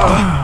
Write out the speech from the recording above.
Ugh.